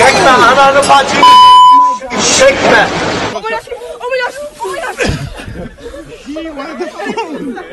Çekme ananı bacını Çekme. Oh my gosh! Oh my gosh! Oh my gosh!